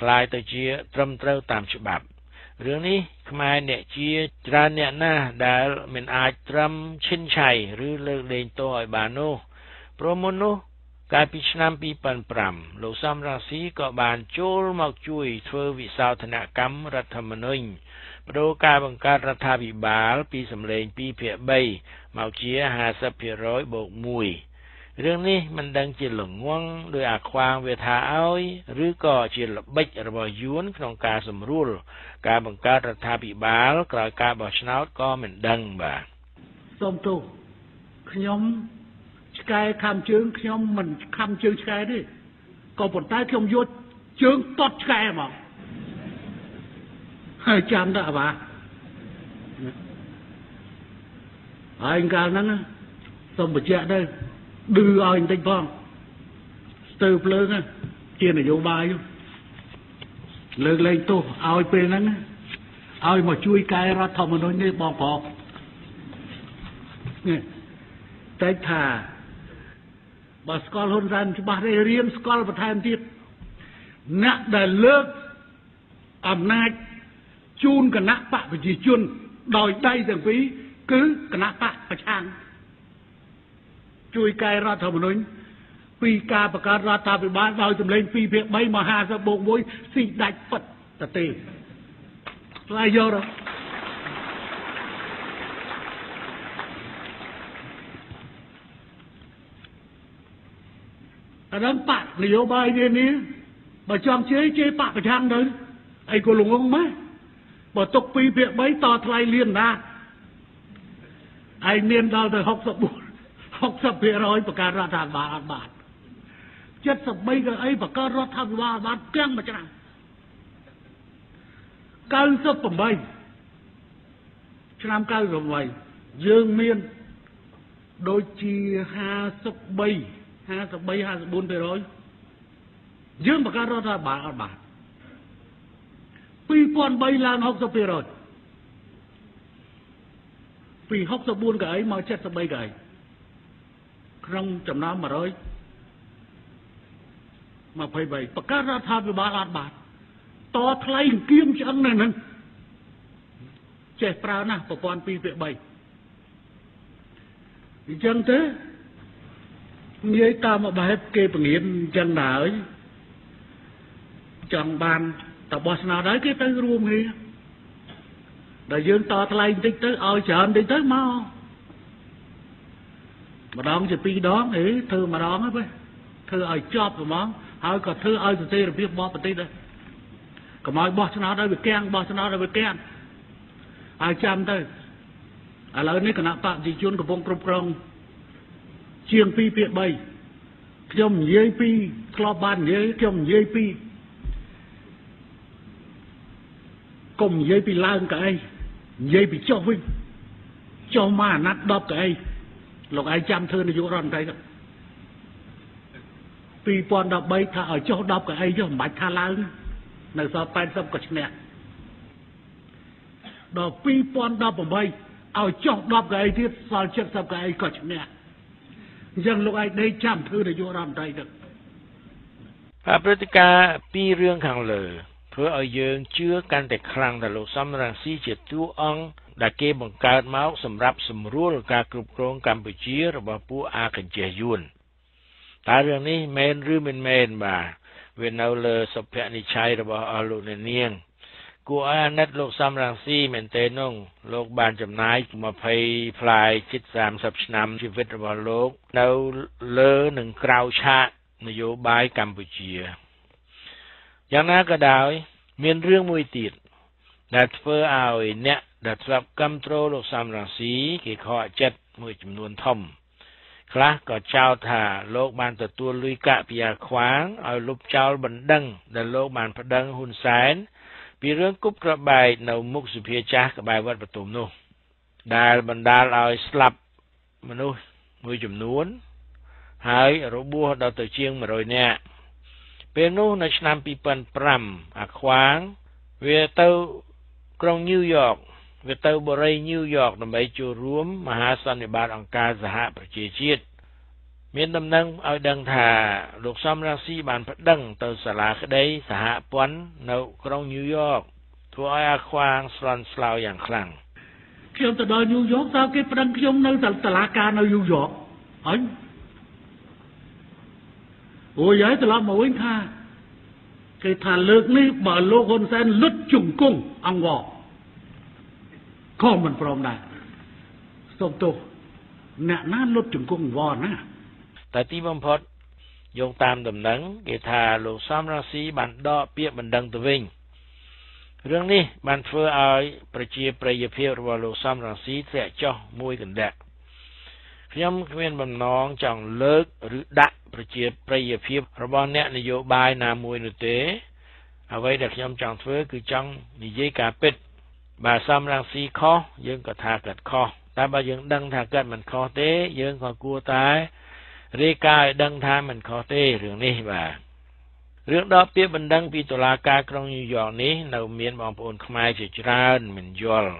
คล้ายទៅជាត្រឹមត្រូវតាមច្បាប់រឿងនេះខ្មែរអ្នកជាច្រើនអ្នកណាស់ដែលមិនអាចត្រឹមឈិនឆៃឬលើកលែងទោសឲ្យបាននោះព្រោះមុននោះកាលពីឆ្នាំ2005លោកសំរាស៊ីក៏បានចូលមកជួយធ្វើវិសោធនកម្មរដ្ឋធម្មនុញ្ញបដូរការបង្កើតរដ្ឋាភិបាលពីសម្លេង2ភាគ3 មកជា50%បូក1រឿងនេះមិនដឹងជាល្ងងដោយអាខ្វាងវាថាឲ្យ ឬក៏ជាល្បិចរបស់យួនក្នុងការសម្រួល ការបង្កើតរដ្ឋាភិបាលក្រោយការបោះឆ្នោតក៏មិនដឹងបាទសូមទោសខ្ញុំឆ្កែខំជើងខ្ញុំមិនខំជើងឆ្កែទេក៏ប៉ុន្តែខ្ញុំយកជើងតត់ឆ្កែមកហើយចាំដាក់បា ហើយកាលហ្នឹងសូមបញ្ជាក់ទៅឌឺឲ្យបន្តិចផងស្ទើភ្លើងជានយោបាយលើកលែងទោសឲ្យពេលហ្នឹងឲ្យមកជួយកែរដ្ឋធម្មនុញ្ញនេះបងប្រុសនេះតែថាបើស្គាល់ហ៊ុនសែនច្បាស់ទេរៀនស្គាល់បន្ថែមទៀតអ្នកដែលលើកអំណាចជូនគណៈបកប្រជាជនដោយដៃទាំងពីរ គឺគណៈបកប្រឆាំងជួយកែរដ្ឋធម្មនុញ្ញពីការបង្កើតរដ្ឋាភិបាលដោយចម្លែង2ភាគ3មក50បូក1ស៊ីដាច់ពិតតទេស្លាយយកទៅអានឹងបកនយោបាយនានាបើចង់ជេរជេរបកប្រឆាំងទៅអីក៏លងងម៉េះបើទុក2ភាគ3តថ្លៃលៀនណា ឯងមានដល់ទៅ64 60%បង្កើតរដ្ឋាភិបាលអត់បាន73ក៏អីបង្កើតរដ្ឋាភិបាលបានទាំងមួយឆ្នាំ98ឆ្នាំ98យើងមានដូចជា53 53 54%យើងបង្កើតរដ្ឋាភិបាលអត់បាន2003ឡើង60% ពី64កៅអីមក73កៅអីក្នុងចំណោម100 23បង្កើតរដ្ឋាភិបាលអត់បានតថ្លៃគៀមឆ្អឹងនៅនឹងចេះប្រើណាស់ប្រព័ន្ធ2ភាគ3អញ្ចឹងទេនិយាយតាមបែបគេពងៀនអញ្ចឹងដែរចង់បានតបោះឆ្នោតហើយគេទៅរួមគ្នា ដល់យើងតថ្លៃបន្តិចទៅឲ្យច្រើនបន្តិចទៅមកម្ដងជាពីរដងអេធ្វើម្ដងហ្នឹងធ្វើឲ្យជាប់ហ្មងហើយក៏ធ្វើឲ្យសន្តិរបៀបបបប្រទេសដែរកុំឲ្យបោះឆ្នោតឲ្យវាកៀងបោះឆ្នោតឲ្យវាកៀងហើយចាំទៅឥឡូវនេះគណៈបកប្រជាជនកំពុងគ្រប់គ្រងជាង2ភាគ3ខ្ញុំនិយាយពីធ្លាប់បាននិយាយខ្ញុំនិយាយពីកុំនិយាយពីឡើងកៅអី និយាយពីចុះវិញចុះមកអាណត្តិ10កៅអីលោកឯងចាំធ្វើនាយករដ្ឋមន្ត្រីទៅ2013ថាឲ្យចុះ10កៅអីចុះមិនបាច់ថាឡើងនៅសល់80ក៏ឈ្នះដល់2018ឲ្យចុះ10កៅអីទៀតសល់70កៅអីក៏ឈ្នះអញ្ចឹងលោកឯងដេកចាំធ្វើនាយករដ្ឋមន្ត្រីទៅព្រឹត្តិការណ៍ពីររឿងខាងលើ ធ្វើឲ្យយើងជឿកាន់តែខ្លាំងថាលោកសំរងស៊ីជាតួអង្គដែលគេបង្កើតមកសម្រាប់សម្រួលការគ្រប់គ្រងកម្ពុជារបស់ពួកអាកញ្ចេះយួនតើរឿងនេះមែនឬមិនមែនបាទវានៅលើសុភនិច្ឆ័យរបស់អស់លោកអ្នកនាងគួរឲ្យអាណិតលោកសំរងស៊ីមែនទេនោះលោកបានចំណាយ20ផ្លាយជិត30ឆ្នាំជីវិតរបស់លោកនៅលើនឹងក្រៅឆាកនយោបាយកម្ពុជាយ៉ាងណាក៏ដោយ មានរឿងមួយទៀតដែលធ្វើឲ្យអ្នកដែលធ្លាប់គ្រប់គ្រងលោកសំរងស៊ីគេខកចិត្តមួយចំនួនធំខ្លះក៏ចោទថាលោកបានទទួលលុយកាក់ពីអាខ្វាងឲ្យលុបចោលបណ្ដឹងដែលលោកបានប្តឹងហ៊ុនសែនពីរឿងគប់ក្របបែកនៅមុខសភាចាស់ក្បែរវត្តបទុមនោះ ដែលបណ្ដាលឲ្យស្លាប់មនុស្សមួយចំនួន ហើយរបួសដល់ទៅជាង100នាក់ ពេលនោះនៅឆ្នាំ2005អាខ្វាង វាទៅក្រុងញូវយ៉កវាទៅបូរីញូវយ៉កដើម្បីចូលរួមមហាសន្និបាតអង្គការសហប្រជាជាតិមានដំណឹងឲ្យដឹងថាលោកសំរងស៊ីបានប្តឹងទៅសាលាក្តីសហព័ន្ធនៅក្រុងញូវយ៉កធ្វើឲ្យអាខ្វាងស្លន់ស្លោយ៉ាងខ្លាំងខ្ញុំទៅដល់ញូវយ៉កតើគេប្តឹងខ្ញុំនៅសាលាការនៅញូវយ៉កហើយ អូយហើយត្រឡប់មកវិញថាគេថាលើកនេះបើលោកហ៊ុនសែនលុតជង្គង់អង្គរក៏មិនព្រមដែរសុំទោសអ្នកណាលុតជង្គង់អង្វរណាតែទីបំផុតយោងតាមដំណឹងគេថាលោកសំរាស៊ីបានដកពាក្យបណ្ដឹងទៅវិញរឿងនេះបានធ្វើឲ្យប្រជាប្រិយភាពរបស់លោកសំរាស៊ីធ្លាក់ចុះមួយកណ្ដាក់ ខ្ញុំគ្មានបំណងចង់លើកឬដាក់ប្រជាប្រិយភាពរបស់អ្នកនយោបាយណាមួយនោះទេអ្វីដែលខ្ញុំចង់ធ្វើគឺចង់និយាយការពិតបើសំរងស៊ីខុសយើងក៏ថាគាត់ខុសតែបើយើងដឹងថាគាត់មិនខុសទេយើងក៏គួរតែរាយការណ៍ឲ្យដឹងថាមិនខុសទេរឿងនេះបាទរឿងដកពាក្យបណ្ដឹងពីតុលាការក្រុងញូវយ៉កនេះនៅមានបងប្អូនខ្មែរជាច្រើនមិនយល់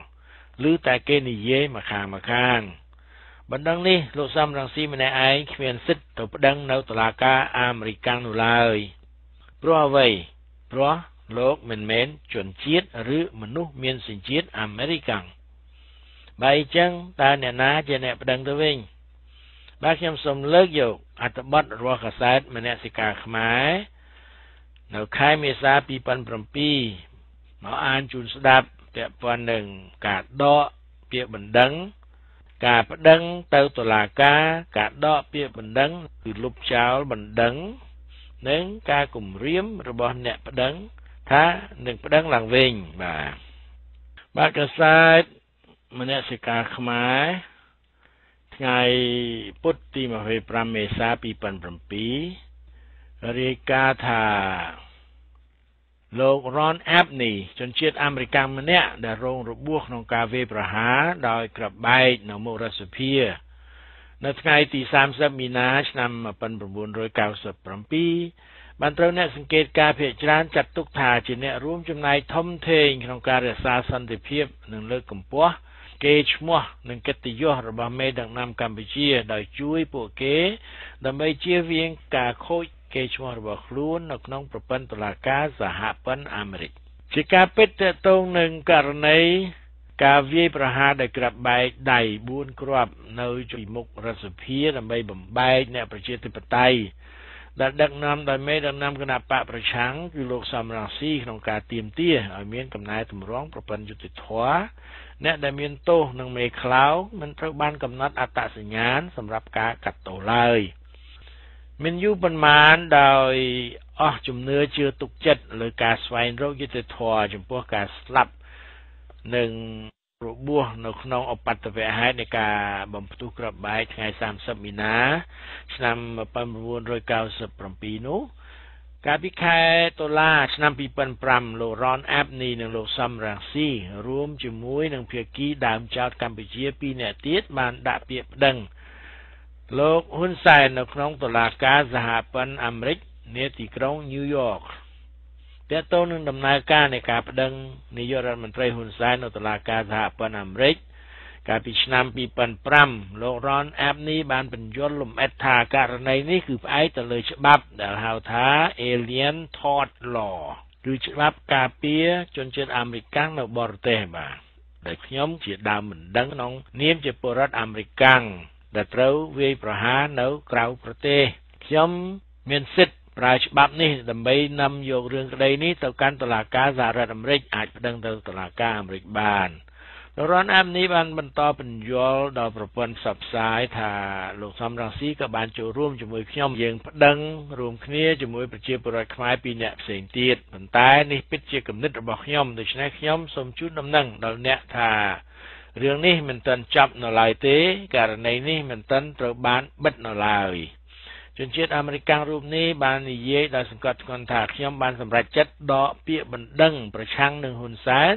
ឬតែគេនិយាយមកខាងមកខាង បណ្ដឹងនេះលោកសំរងស៊ីម្នាក់ឯងគ្មានសិទ្ធិទៅប្តឹងនៅតុលាការអាមេរិកនោះឡើយព្រោះអ្វីព្រោះលោកមិនមែនជនជាតិឬមនុស្សមានសញ្ជាតិអាមេរិកាំងបើអញ្ចឹងតើអ្នកណាជាអ្នកប្តឹងទៅវិញបាទខ្ញុំសូមលើកយកអត្ថបទរបស់កាសែតមនសិការខ្មែរនៅខែមេសា2007មកអានជូនស្ដាប់ពាក់ព័ន្ធនឹងការដកពាក្យបណ្ដឹង ការប្តឹងទៅតុលាការការដកពាក្យបណ្ដឹងគឺលុបចោលបណ្ដឹងនិងការគម្រាមរបស់អ្នកប្តឹងថានឹងប្តឹងឡើងវិញបាទបាទកសែតមនសិការខ្មែរថ្ងៃពុទ្ធទី25មេសា2007រាយការណ៍ថា លោក Ron Abney ជនជាតិអាមេរិកម្នាក់ដែលរងរបួសក្នុងការវាយប្រហារដោយក្របបែកនៅមុខរដ្ឋសភានៅថ្ងៃទី30មីនាឆ្នាំ1997បានត្រូវអ្នកសង្កេតការភាគច្រើនចាត់ទុកថាជាអ្នករួមចំណែកធំធេងក្នុងការរក្សាសន្តិភាពនិងលើកកម្ពស់កេរ្តិ៍ឈ្មោះនិងកិត្តិយសរបស់មេដឹកនាំកម្ពុជា ដោយជួយពួកគេដើម្បីជៀសវាងការខូច កេរ្តិ៍ឈ្មោះរបស់ខ្លួននៅក្នុងប្រព័ន្ធតុលាការសហព័ន្ធអាមេរិកជាការពិតតកតងនឹងករណីការវាយប្រហារដោយក្រាបបែកដៃ4គ្រាប់នៅពីមុខរដ្ឋសភាដើម្បីបំបែកអ្នកប្រជាធិបតេយ្យដែលដឹកនាំដោយមេដឹកនាំគណៈបកប្រឆាំងគឺលោកសំរងស៊ីក្នុងការទៀមទាឲ្យមានកំណែតម្រង់ប្រព័ន្ធយុតិធធអ្នកដែលមានទោសនឹងមេខ្លោងមិនត្រូវបានកំណត់អត្តសញ្ញាណសម្រាប់ការកាត់ទោសឡើយ មិនយូរប៉ុន្មានដោយអស់ជំនឿជឿទុកចិត្តលើការស្វែងរកយុត្តិធម៌ចំពោះការស្លាប់និងរបួសនៅក្នុងអបតវហេតុនៃការបំផ្ទុះក្របបែកថ្ងៃ30មីនាឆ្នាំ1997នោះកាលពីខែតុលាឆ្នាំ2005លោករ៉នអាប់នីនិងលោកសំរងស៊ីរួមជាមួយនឹងភាគីដើមចោតកម្ពុជា2នាក់ទៀតបានដាក់ពាក្យប្តឹង លោកហ៊ុនសែននៅក្នុងតុលាការសហព័ន្ធអាមេរិកនាទីក្រុងញូវយ៉កតើតើនឹងដំណើរការនៃការប្តឹងនាយករដ្ឋមន្ត្រីហ៊ុនសែននៅតុលាការសហព័ន្ធអាមេរិកកាលពីឆ្នាំ2005លោករ៉នអាប់នីបានបញ្យល់លំអិតថាករណីនេះគឺផ្អែកទៅលើច្បាប់ដែលហៅថា Alien Tort Law គឺច្បាប់ការពារជនជាតិអាមេរិកនៅបរទេសបាទដែលខ្ញុំជាដើមមិនដឹងក្នុងនាមជាពលរដ្ឋអាមេរិក ដែលត្រូវវាយប្រហារនៅក្រៅប្រទេសខ្ញុំមានសិទ្ធិប្រើច្បាប់នេះដើម្បីនាំយករឿងក្តីនេះទៅកាន់តុលាការសហរដ្ឋអាមេរិកអាចប្តឹងទៅតុលាការអាមេរិកបានលោករ៉នអាមនេះបានបន្តបញ្យល់ដល់ប្រព័ន្ធផ្សព្វផ្សាយថាលោកសំរងស៊ីក៏បានចូលរួមជាមួយខ្ញុំយើងប្តឹងរួមគ្នាជាមួយប្រជាពលរដ្ឋខ្មែរពីរនាក់ផ្សេងទៀតប៉ុន្តែនេះពិតជាគំនិតរបស់ខ្ញុំដូច្នេះខ្ញុំសូមជូនដំណឹងដល់អ្នកថា រឿងនេះមិនទាន់ចប់នៅឡើយទេករណីនេះមិនទាន់ត្រូវបានបិទនៅឡើយជនជាតិអាមេរិករូបនេះបាននិយាយដោយសង្កត់ធ្ងន់ថាខ្ញុំបានសម្រេចចិត្តដកពាក្យបណ្ដឹងប្រឆាំងនឹងហ៊ុនសែន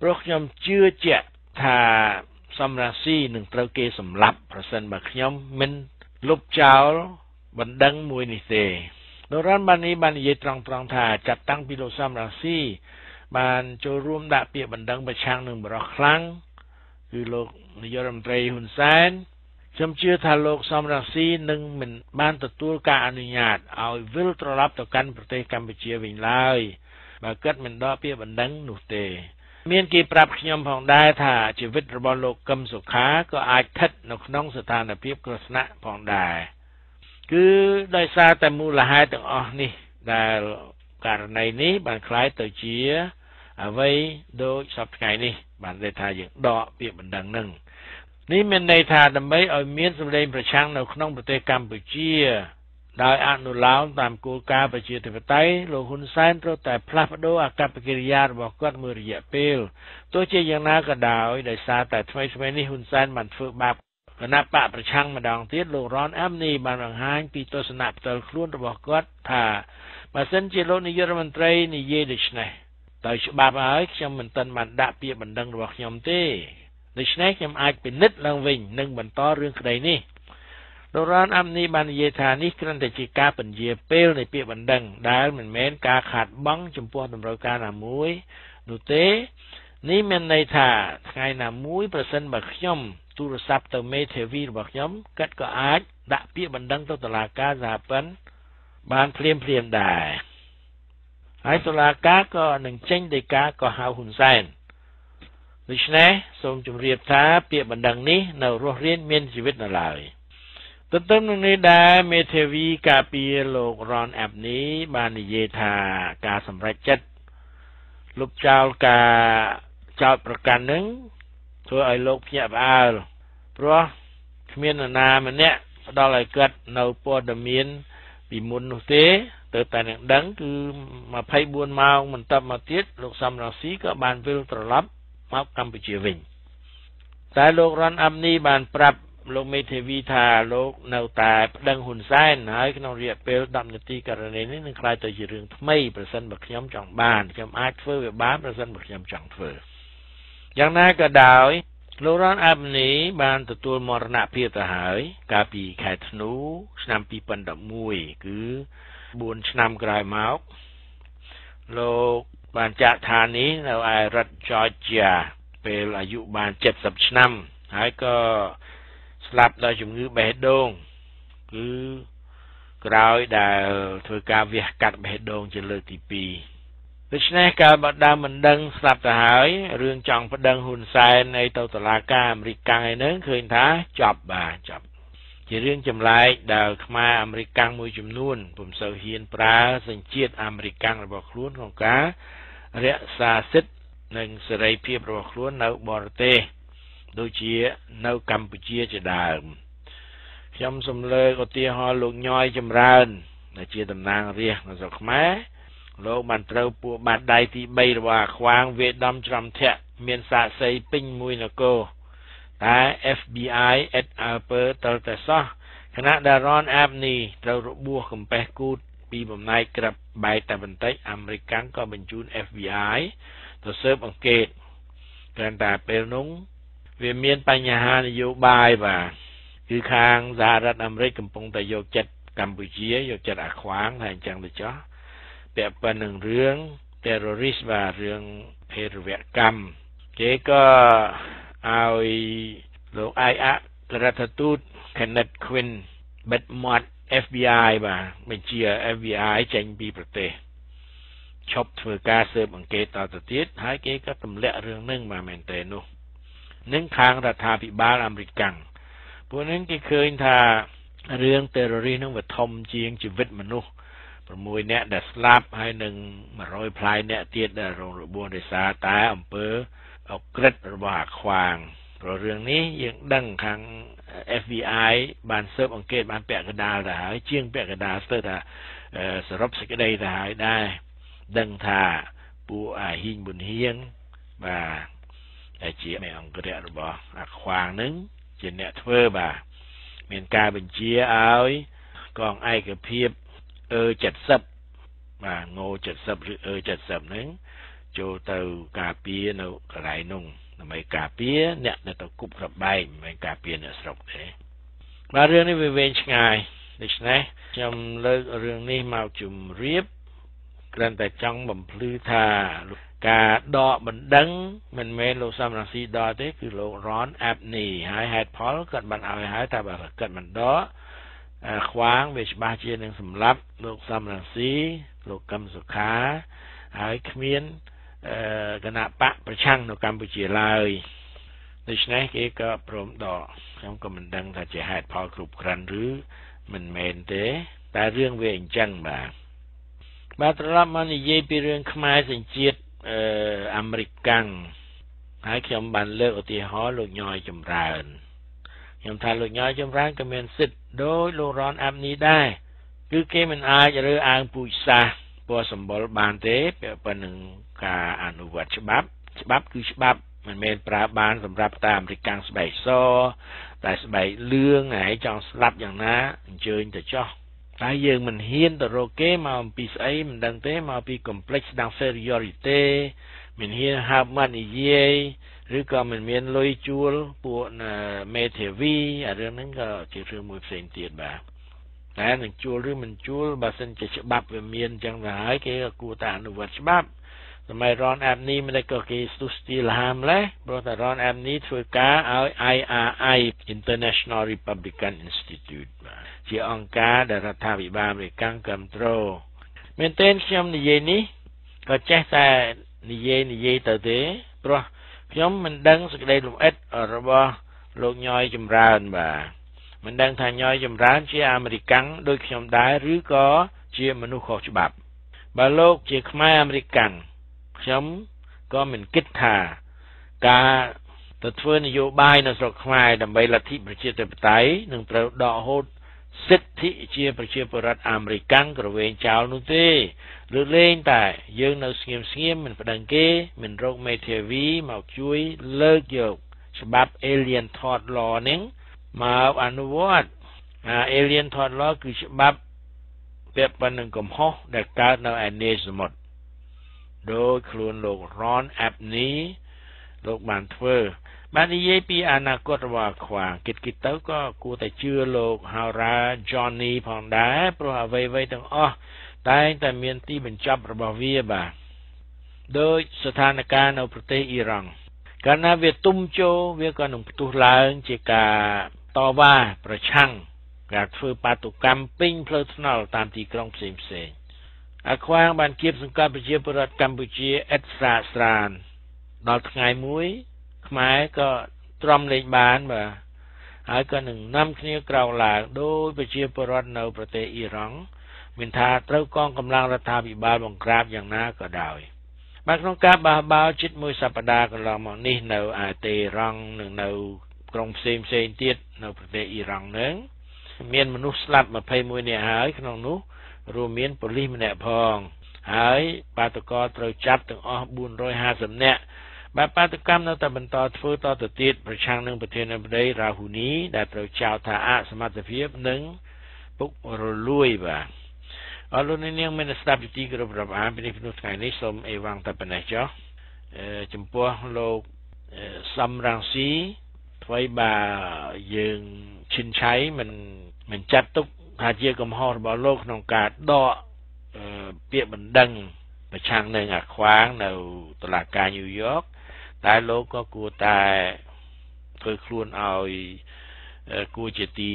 ព្រោះខ្ញុំជឿជាក់ថាសំរាស៊ីនឹងត្រូវគេសម្លាប់ប្រសិនបើខ្ញុំមិនលុបចោលបណ្ដឹងមួយនេះទេលោករ៉ាន់បាននេះបាននិយាយត្រង់ត្រង់ថាចាត់តាំងពីលោកសំរាស៊ីបានចូលរួមដាក់ពាក្យបណ្ដឹងប្រឆាំងនឹងបរិះខ្លាំង គឺលោកនាយករដ្ឋមន្ត្រីហ៊ុនសែនខ្ញុំជឿថាលោកសំរងស៊ីនឹងមិនបានទទួលការអនុញ្ញាតឲ្យវិលត្រឡប់ទៅកាន់ប្រទេសកម្ពុជាវិញឡើយបើគិតមិនដកពាក្យបណ្ដឹងនោះទេ មានគេប្រាប់ខ្ញុំផងដែរថាជីវិតរបស់លោកកឹមសុខាក៏អាចស្ថិតនៅក្នុងស្ថានភាពគ្រោះថ្នាក់ផងដែរគឺដោយសារតែមូលហេតុទាំងអស់នេះដែលករណីនេះបានคล้ายទៅជា អ្វីដូចសពថ្ងៃនេះ បានន័យថាយើងដកពាក្យបណ្ដឹងនឹងនេះមានន័យថាដើម្បីឲ្យមានសម្លេងប្រឆាំងនៅក្នុងប្រទេសកម្ពុជាដោយអនុលោមតាមគោលការណ៍ប្រជាធិបតេយ្យលោកហ៊ុនសែនត្រូវតែផ្លាស់ប្ដូរអាកប្បកិរិយារបស់គាត់មួយរយៈពេលទោះជាយ៉ាងណាក៏ដោយដោយសារតែថ្មីថ្មីនេះហ៊ុនសែនបានធ្វើបាបគណៈបកប្រឆាំងម្ដងទៀតលោករ៉នអាំនីបានបង្ហាញពីទស្សនៈផ្ទាល់ខ្លួនរបស់គាត់ថាបើសិនជាលោកនាយករដ្ឋមន្ត្រីនិយាយដូច្នេះ ដោយច្បាប់ហើយខ្ញុំមិនទាន់បានដាក់ពាក្យបណ្ដឹងរបស់ខ្ញុំទេដូច្នេះខ្ញុំអាចពិនិត្យឡើងវិញនិងបន្តរឿងក្តីនេះលោករ៉ានអាំនីបាននិយាយថានេះគ្រាន់តែជាការពន្យាពេលនៃពាក្យបណ្ដឹងដែលមិនមែនការខាតបង់ចំពោះតម្រូវការណាមួយនោះទេនេះមានន័យថាថ្ងៃណាមួយប្រសិនបើខ្ញុំទូរស័ព្ទទៅមេធាវីរបស់ខ្ញុំគាត់ក៏អាចដាក់ពាក្យបណ្ដឹងទៅតុលាការសហព័ន្ធបានភ្លាមភ្លាមដែរ ហើយតុលាការក៏នឹងចេញដីកាក៏ហៅហ៊ុនសែនដូច្នេះសូមជម្រាបថាពាក្យបណ្ដឹងនេះនៅរស់រានមានជីវិតនៅឡើយទន្ទឹមនឹងនេះដែរមេធាវីការពារលោករ៉នអាប់នីបាននិយាយថាការសម្រេចចិត្តលុបចោលការចោតប្រកាន់នឹងធ្វើឲ្យលោកភ្ញាក់ផ្អើលព្រោះគ្មាននរណាម្នាក់ផ្ដល់ឲ្យគាត់នៅព័ត៌មានពីមុននោះទេ ទៅតែនឹងដឹងគឺ24ម៉ោងបន្តមកទៀតលោកសំរងស៊ីក៏បានវិលត្រឡប់មកកម្ពុជាវិញតែលោករ៉ាន់អាប់នីបានប្រាប់លោកមេធាវីថាលោកនៅតែប្តឹងហ៊ុនសែនហើយក្នុងរយៈពេល10នាទីករណីនេះនឹងក្លាយទៅជារឿងថ្មីប្រសិនបើខ្ញុំចង់បានខ្ញុំអាចធ្វើវាបានប្រសិនបើខ្ញុំចង់ធ្វើយ៉ាងណាក៏ដោយលោករ៉ាន់អាប់នីបានទទួលមរណភាពទៅហើយ កាលពីខែធ្នូឆ្នាំ2011គឺ 4ឆ្នាំក្រោយមកលោកបានចាក់ឋាននេះនៅឯរដ្ឋ Georgia ពេលអាយុបាន70ឆ្នាំ ហើយក៏ស្លាប់ដោយជំងឺបេះដូងគឺក្រោយដែលធ្វើការវះកាត់បេះដូងជាលើកទី2ដូច្នេះកាលបើដើមមិនដឹងស្លាប់ទៅហើយរឿងចង់ប្តឹងហ៊ុនសែនឲ្យទៅតុលាការអាមេរិកកាំងឯនឹងឃើញថាចប់បាទចប់ ជារឿងចម្លែកដែលខ្មែរអាមេរិកកាំងមួយចំនួនពុំសូវហ៊ានប្រើសញ្ជាតិអាមេរិកកាំងរបស់ខ្លួនក្នុងការរក្សាសិទ្ធិនិងសេរីភាពរបស់ខ្លួននៅបរទេសដូចជានៅកម្ពុជាជាដើមខ្ញុំសំលើកឧទាហរណ៍លោកញយចម្រើនដែលជាតំណាងរាស្ត្រនៅស្រុកខ្មែរលោកបានត្រូវពួកបាតដៃទី3របស់អាខ្វាងវេដំច្រំធាក់មានសាកសីពេញមួយនគរ តែ FBI អេតអើពើតលតែសោះខណៈដែល Ron Abney ត្រូវរបួសកំពះគូតពីបំណែកក្របបែកតែបន្តិចអាមេរិកកាំងក៏បញ្ជូន FBI ទៅស៊ើបអង្កេតគ្រាន់តែពេលនោះវាមានបញ្ហានយោបាយបាទគឺខាងសហរដ្ឋអាមេរិកកំពុងតែយកចិត្តកម្ពុជាយកចិត្តអាខ្វាងថាអញ្ចឹងទៅចោះពាក់ព័ន្ធនឹងរឿង terrorist បាទរឿងភេរវកម្មគេក៏ ឲ្យលោកឯកអគ្គរដ្ឋទូត Kenneth Quinn Bedmont FBI បាទបញ្ជា FBI ចេញពីប្រទេសឈប់ធ្វើការស៊ើបអង្កេតតទៅទៀតហើយគេក៏ទម្លាក់រឿងនឹងមកមែនតើនោះនឹងខាងរដ្ឋាភិបាលអាមេរិកកាំងពួកនឹងគេឃើញថារឿង terrorist នឹងវាធំជាងជីវិតមនុស្ស6នាក់ដែលស្លាប់ហើយនឹង100ផ្លាយនាក់ទៀតដែលរងរបួសដោយសារតែអំពើ អក្រិតរបស់អាខ្វាងព្រោះរឿងនេះយើងដឹងខាង FBI បានស៊ើបអង្កេតបានពាក់កណ្ដាលទៅហើយជាងពាក់កណ្ដាលស្ទើរថាសរុបសេចក្តីទៅហើយដែរដឹងថាពួកអាហ៊ីងប៊ុនហៀងបាទដែលជាមេអង្គរៈរបស់អាខ្វាងនឹងជាអ្នកធ្វើបាទមានការបញ្ជាឲ្យកងឯកភាពអឺ70 បាទងោ70ឬអឺ70 ហ្នឹង ចូលទៅការពារនៅកន្លែងនោះដើម្បីការពារអ្នកដែលទៅគប់ក្របបែកមិនមែនការពារអ្នកស្រុកទេបាទរឿងនេះវាវែងឆ្ងាយដូច្នេះខ្ញុំលើករឿងនេះមកជម្រាបគ្រាន់តែចង់បំភ្លឺថាការដកបណ្ដឹងមិនមែនលោកសំរងស៊ីដកទេគឺលោករ៉នអាប់នីហើយហេតុផលគាត់បានឲ្យហើយថាបើគាត់មិនដកខ្វាងវាច្បាស់ជានឹងសម្លាប់លោកសំរងស៊ីលោកកឹមសុខាហើយគ្មាន គណៈបកប្រឆាំងនៅកម្ពុជាឡើយដូច្នេះគេក៏ព្រមដកខ្ញុំក៏មិនដឹងថាជាហេតុផលគ្រប់គ្រាន់ឬមិនមែនទេ តែរឿងវាអញ្ចឹងបាទបាទត្រឡប់មកនិយាយពីរឿងខ្មែរសញ្ជាតិអឺអាមេរិកកាំងហើយខ្ញុំបានលើកឧទាហរណ៍លោកញយចម្រើនខ្ញុំថាលោកញយចម្រើនក៏មានសិទ្ធដោយលោករ៉នអាប់នេះដែរគឺគេមិនអាចរើអើងពូជសាសន៍ពណ៌សម្បុរបានទេពាក់ព័ន្ធនឹង ការអនុវត្តច្បាប់ ច្បាប់គឺច្បាប់មិនមែនប្រើបានសម្រាប់តែអាមេរិកកាំងស្បែកសតែស្បែកលឿងហើយចង់ស្លាប់យ៉ាងណាអញ្ជើញទៅចោះតែយើងមិនហ៊ានទៅរកគេមកអំពីស្អីមិនដឹងទេមកពី complex inferiority មិនហ៊ានហើបមាត់និយាយឬក៏មិនមានលុយជួលពួកមេធាវីអារឿងហ្នឹងក៏ជារឿងមួយផ្សេងទៀតបាទតែនឹងជួលឬមិនជួលបើសិនជាច្បាប់វាមានអញ្ចឹងទៅហើយគេក៏គួរតែអនុវត្តច្បាប់ សម័យ Ron Abney មិនได้ក៏គេស្ទុះស្ទីលហាមឡេះព្រោះតែ Ron Abney ធ្វើការឲ្យ IRI International Republican Institute បាទជាអង្គការដែលរដ្ឋាភិបាលអាមេរិកគ្រប់គ្រងមែនទែនខ្ញុំនិយាយនេះក៏ចេះតែនិយាយនិយាយទៅទេព្រោះខ្ញុំមិនដឹងសេចក្តីលំអិតរបស់លោកញយចម្រើនបាទមិនដឹងថាញយចម្រើនជាអាមេរិកាំងដូចខ្ញុំដែរឬក៏ជាមនុស្សខុសច្បាប់បើលោកជាខ្មែរអាមេរិកាំង ខ្ញុំក៏មិនគិតថាការទៅធ្វើនយោបាយនៅស្រុកខ្មែរដើម្បីលទ្ធិប្រជាធិបតេយ្យនឹងត្រូវដកហូតសិទ្ធិជាប្រជាពលរដ្ឋអាមេរិកាំងក្រវែងចោលនោះទេលើលែងតែយើងនៅស្ងៀមស្ងៀមមិនប្តឹងគេមិនរកមេធាវីមកជួយលើកយកច្បាប់ Alien Tort Law នេះមកអនុវត្តអា Alien Tort Law គឺច្បាប់ពាក់ព័ន្ធនឹងកំហុសដែលកើតនៅឯនេសមុទ្រ ដោយខ្លួនលោក Ron Abney លោកបានធ្វើបាននិយាយពីអនាគតរបស់ខ្វាគិតគិតទៅក៏គួរតែជឿលោក Hara Johnny ផងដែរព្រោះអ្វីៗទាំងអស់តែងតែមានទីបញ្ចប់របស់វាបាទដោយស្ថានភាពនៅប្រទេសអ៊ីរ៉ង់កាលណាវាទុំចូលវាក៏នឹងផ្ទុះឡើងជាការតវ៉ាប្រឆាំងការធ្វើបាតុកម្មពេញផ្លូវថ្នល់តាមទីក្រុងផ្សេងផ្សេង អាខ្វាងបានគៀបសង្កត់ប្រជាពលរដ្ឋកម្ពុជាអិតស្រាស្រានដល់ថ្ងៃមួយខ្មែរក៏ទ្រាំលេងបានបាទហើយក៏នឹងនាំគ្នាក្រោកឡើងដោយប្រជាពលរដ្ឋនៅប្រទេសអ៊ីរ៉ង់មានថាត្រូវកងកម្លាំងរដ្ឋាភិបាលបង្ក្រាបយ៉ាងណាក៏ដោយបាទក្នុងការបះបោរជិតមួយសប្តាហ៍កន្លងមកនេះនៅអាតេរ៉ង់និងនៅក្រុងផ្សេងផ្សេងទៀតនៅប្រទេសអ៊ីរ៉ង់នឹងមានមនុស្សស្លាប់21នាក់ហើយក្នុងនោះ រួមមានប៉ូលីសម្នាក់ផង ហើយបាតកោត្រូវចាប់ទាំងអស់450នាក់បាទបាតកម្មនៅតែបន្តធ្វើតទៅទៀតប្រឆាំងនឹងប្រធានាធិបតីរ៉ាហ៊ូនី ដែលត្រូវចោទថាអសមត្ថភាពនិងពុករលួយបាទអរលោកនាងមានស្ដាប់ពីទីគ្រប់រាប់អានពីនេះពីនោះថ្ងៃនេះសូមអេវ៉ាំងតែប៉ុណ្ណេះចុះចំពោះលោកសំរងស៊ីថ្មីបើយើងឈិនឆៃមិនមិនចាត់ទុក ថាជាកំហុសរបស់លោកក្នុងការដកពាក្យបណ្ដឹងប្រឆាំងនឹងអាខ្វាងនៅតុលាការញូវយ៉កតែលោកក៏គួរតែធ្វើខ្លួនឲ្យគួរជាទី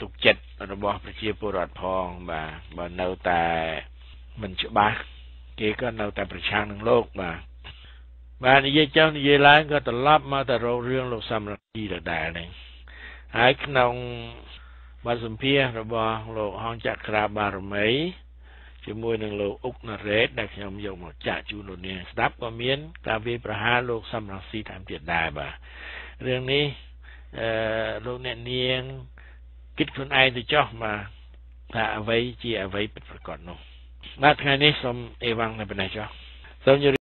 ទុកចិត្តរបស់ប្រជាពលរដ្ឋផងបាទបើនៅតែមិនច្បាស់គេក៏នៅតែប្រឆាំងនឹងលោកបាទបាទនិយាយចុះនិយាយឡើងក៏ត្រឡប់មកទៅរករឿងលោកសំរងស៊ីដដែលនេះហើយក្នុង បទសម្ភាសរបស់លោកហងចក្រាបារមីជាមួយនឹងលោកអុកណារ៉េតដែលខ្ញុំយកមកចាក់ជូនលោកនាងស្ដាប់ក៏មានការវាយប្រហារលោកសំរងស៊ីតាមទៀតដែរបាទរឿងនេះអឺលោកអ្នកនាងគិតខ្លួនឯងទៅចោះបាទថាអ្វីជាអ្វីពិតប្រាកដនោះបាទថ្ងៃនេះសូមអេវ៉ាំងនៅប៉ុណ្ណេះចុះសូម